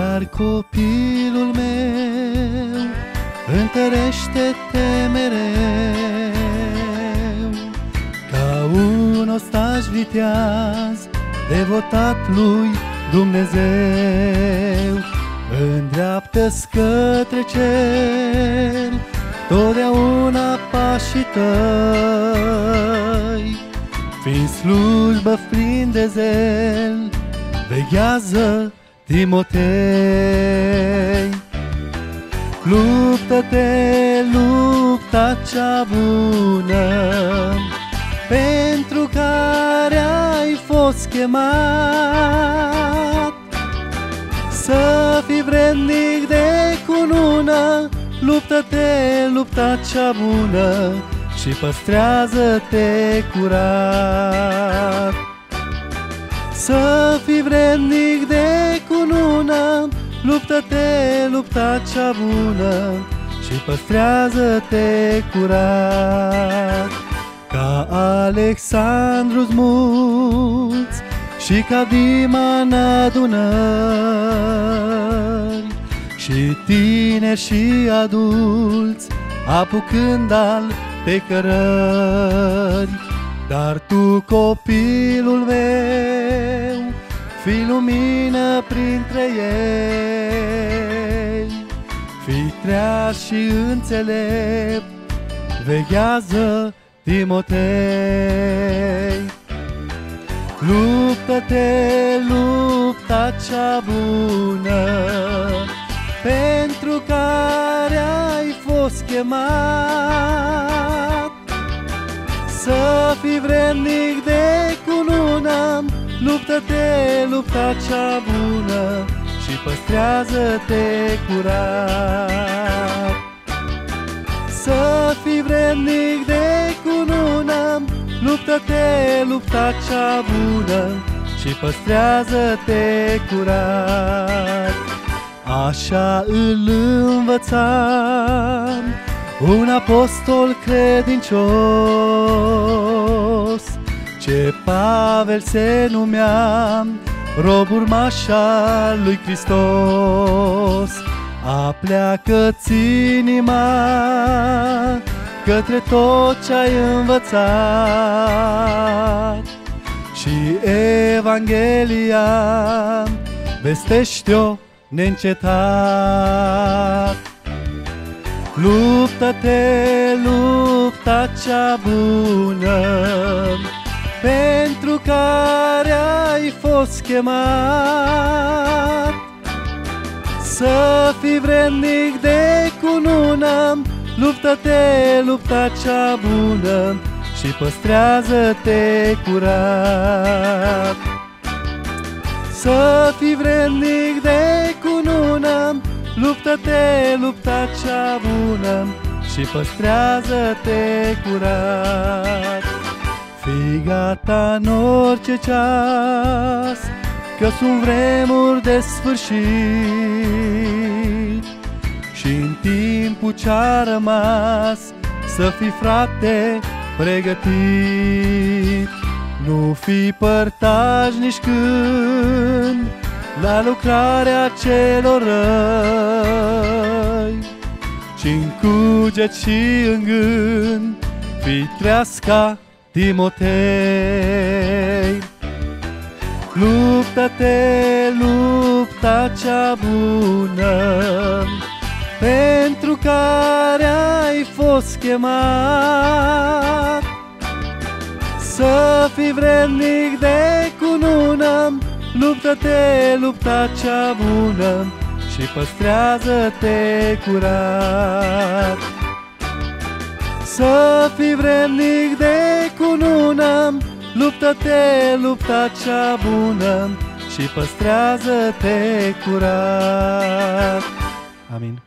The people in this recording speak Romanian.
Dar copilul meu Întărește-te mereu. Ca un ostaș viteaz Devotat lui Dumnezeu Îndreaptă-ți către cer Totdeauna pașii tăi. Fiind slujbă plin de zel Veghează Timotei Luptă-te, lupta cea bună Pentru care ai fost chemat. Să fii vrednic de cunună Luptă-te, lupta cea bună Și păstrează-te curat. Să fii vrednic de cunună Luptă-te, lupta cea bună Și păstrează-te curat. Ca Alexandru Smuț Și ca Dima în adunări Și tineri și adulți Apucând al pe cărări Dar tu copilul meu Fii lumină printre ei. Fii treaz și înțelept Veghează Timotei. Luptă-te, lupta cea bună Pentru care ai fost chemat. Să fii vrednic de cunună Luptă-te, lupta cea bună Și păstrează-te curat. Să fii vrednic de cunună Luptă-te, lupta cea bună Și păstrează-te curat. Așa îl învățam Un apostol credincios ce Pavel se numea, rob urmașa lui Hristos. Apleacă-ți inima către tot ce ai învățat și Evanghelia vestește-o neîncetat. Luptă-te, lupta cea bună, pentru care ai fost chemat. Să fii vrednic de cunună, luptă-te, lupta cea bună și păstrează-te curat. Să fii vrednic de cunună, luptă-te, lupta cea bună și păstrează-te curat. Fii gata în orice ceas, că sunt vremuri de sfârșit și în timpul ce-a rămas să fii frate pregătit. Nu fi părtaș nici când la lucrarea celor răi, ci în cuget și în gând fi treasca Timotei. Luptă-te, lupta cea bună, pentru care ai fost chemat. Să fii vrednic de cunună, luptă-te, lupta cea bună și păstrează-te curat. Să fii vrednic de cunună, luptă-te, lupta cea bună și păstrează-te curat. Amin.